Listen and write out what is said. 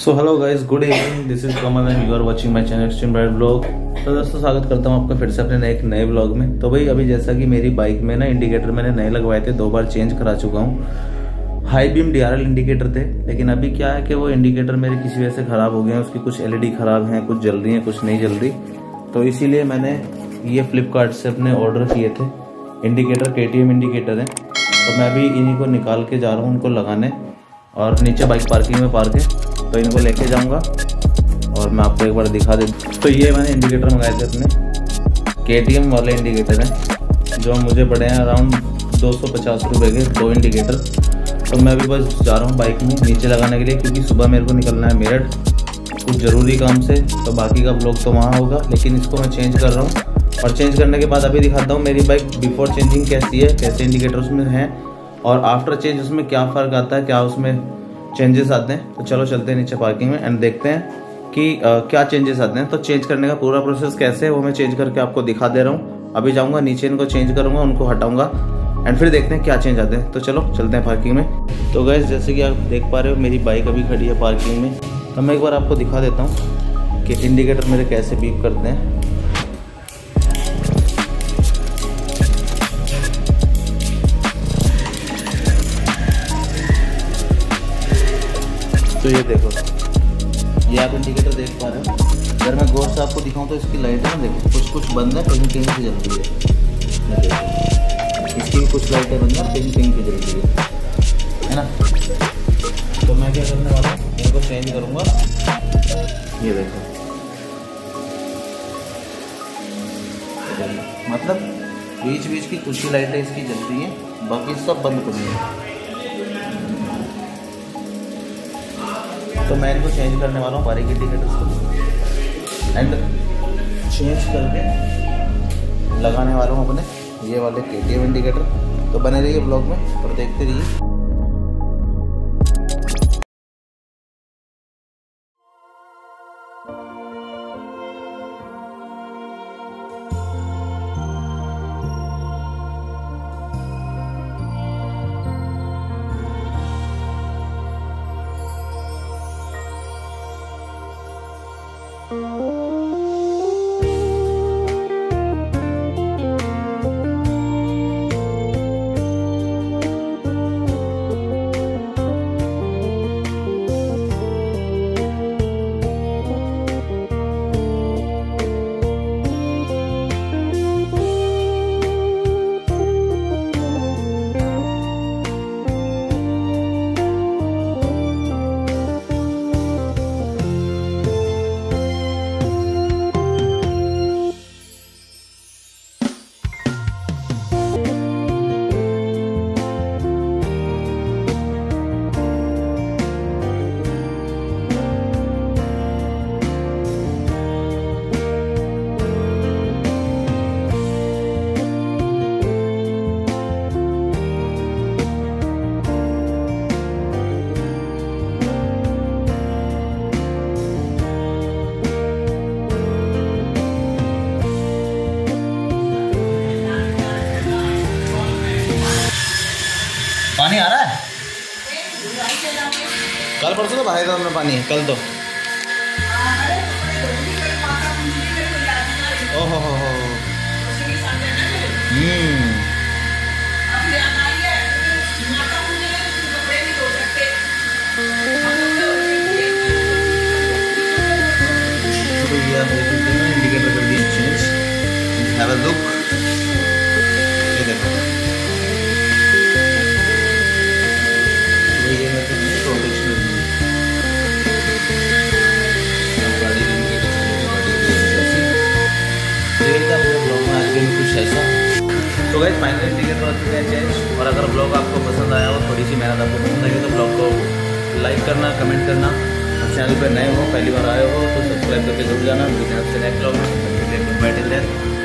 So hello guys good evening this is Kamal and you are watching my channel extreme ride blog तो दोस्तों, स्वागत करता हूँ आपका फिर से अपने एक नए ब्लॉग में। तो भाई, अभी जैसा कि मेरी बाइक में ना इंडिकेटर मैंने नए लगवाए थे, दो बार चेंज करा चुका हूँ। हाई बीम डीआरएल इंडिकेटर थे, लेकिन अभी क्या है कि वो इंडिकेटर मेरे किसी वजह से खराब हो गए हैं, उसकी कुछ एलईडी खराब हैं, कुछ जल रही हैं, कुछ नहीं जल रही। तो इसीलिए मैंने ये फ्लिपकार्ट से अपने ऑर्डर किए थे। इंडिकेटर के इंडिकेटर है। तो मैं अभी इन्हीं को निकाल के जा रहा हूँ, उनको लगाने। और नीचे बाइक पार्किंग में पार्क है। तो इनको लेके जाऊँगा और मैं आपको एक बार दिखा दे तो ये मैंने इंडिकेटर मंगाए थे अपने। के वाले इंडिकेटर हैं, जो मुझे पड़े हैं अराउंड दो सौ पचास रुपये के दो इंडिकेटर तो मैं अभी बस जा रहा हूँ बाइक में, नीचे लगाने के लिए, क्योंकि सुबह मेरे को निकलना है मेरठ। कुछ ज़रूरी काम से तो बाकी का ब्लॉग तो वहाँ होगा, लेकिन इसको मैं चेंज कर रहा हूँ। और चेंज करने के बाद अभी दिखाता हूँ मेरी बाइक बिफोर चेंजिंग कैसी है, कैसे इंडिकेटर उसमें हैं, और आफ्टर चेंज उसमें क्या फ़र्क आता है, क्या उसमें चेंजेस आते हैं तो चलो चलते हैं नीचे पार्किंग में एंड देखते हैं कि आ, क्या चेंजेस आते हैं। तो चेंज करने का पूरा प्रोसेस कैसे है वो मैं चेंज करके आपको दिखा दे रहा हूँ। अभी जाऊँगा नीचे इनको चेंज करूँगा उनको हटाऊँगा एंड फिर देखते हैं क्या चेंज आते हैं। तो चलो चलते हैं पार्किंग में। तो गैस जैसे कि आप देख पा रहे हो मेरी बाइक अभी खड़ी है पार्किंग में। तो मैं एक बार आपको दिखा देता हूँ कि इंडिकेटर मेरे कैसे बीप करते हैं। तो ये देखो। ये आप इंडिकेटर देख पा रहे हो। अगर मैं गौर से आपको दिखाऊँ तो इसकी लाइट है ना, देखो। कुछ कुछ बंद है, कहीं कहीं से जलती है। इसकी कुछ लाइटें बंद है, कहीं कहीं से जलती है। है ना? तो मैं क्या करने वाला हूँ? इनको चेंज करूँगा। ये देखो। मतलब बीच बीच की कुछ ही लाइटें इसकी जलती हैं। बाकी सब बंद कर है तो मैं इनको चेंज करने वाला हूँ बारीक टिकट उसको एंड चेंज करके लगाने वाला हूँ अपने ये वाले के टी एम इंडिकेटर तो बने रहिए ब्लॉग में और देखते रहिए। पानी परसों तो भाई में पानी है, कल तो। ओहो, हो, हैं इंडिकेटर कर दिए चेंज हैव अ लुक तो गई फाइनली टिकट चुके हैं चेंज और अगर ब्लॉग आपको पसंद आया हो थोड़ी सी मेहनत आपको पसंद आई तो ब्लॉग को लाइक करना कमेंट करना। और चैनल पर नए हो, पहली बार आए हो तो सब्सक्राइब करके ज़रूर जाना। मिलते से नेक्स्ट ब्लॉग में